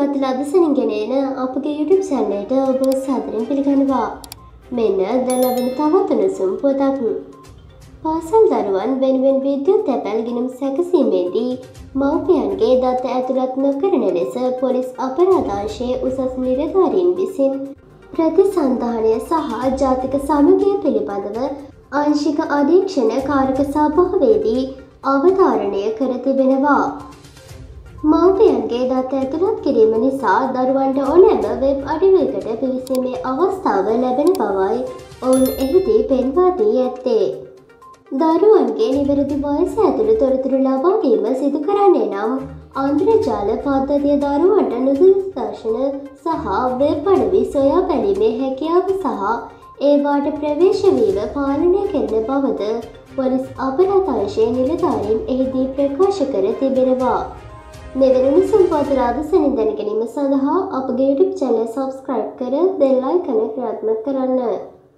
පුවත් ලදසනින් ගෙනන අපගේ YouTube සැන්නයට ඔබ සාදරෙන් පිළිගනවා. මෙන්න දැන් ලබන තවත් උණුසුම් පුවතක්. පාසල් දරුවන් වෙනුවෙන් විද්‍යුත් තැපැල් ගිනුම් සැකසීමේදී මව්පියන්ගේ දත්ත ඇතුළත් නොකරන ලෙස පොලිස් අපරාධංශයේ උසස් නිලධාරීන් විසින් ප්‍රතිසන්ධානය සහ ජාතික සමගය පිළිබඳව අංශික අධීක්ෂණ කාරක සභාවේදී අවධාරණය කර තිබෙනවා. මව්පියන්ගේ දත්ත ඇතුළත් කිරීම නිසා දරුවන්ට ඕනෑම වෙබ් අඩිවයකට පිවිසීමේ අවස්ථාව ලැබෙන බවයි ඔවුන් එහිදී පෙන්වා දී ඇත්තේ. දරුවන්ගේ නිවැරදි වයස ඇතුළු තොරතුරු ලබාදීම සිදු කරන්නේ නම් අන්ත්‍රජාල පද්ධතිය දරුවන්ට නුදුස් දර්ශන සහ වෙබ් අඩවි සොයා බැලීමේ හැකියාව සහ ඒවාට ප්‍රවේශවීම පාලනය කරන බවද පොලිස් අපරාධංශය නිලධාරීන් එහිදී ප්‍රකාශ කර තිබෙනවා. මෙවැනි සම්පාතරාද සැනින් දැන ගැනීම සඳහා අපගේ YouTube චැනල සබස්ක්‍රයිබ් කර බෙල් අයිකන ක්‍රියාත්මක කරන්න.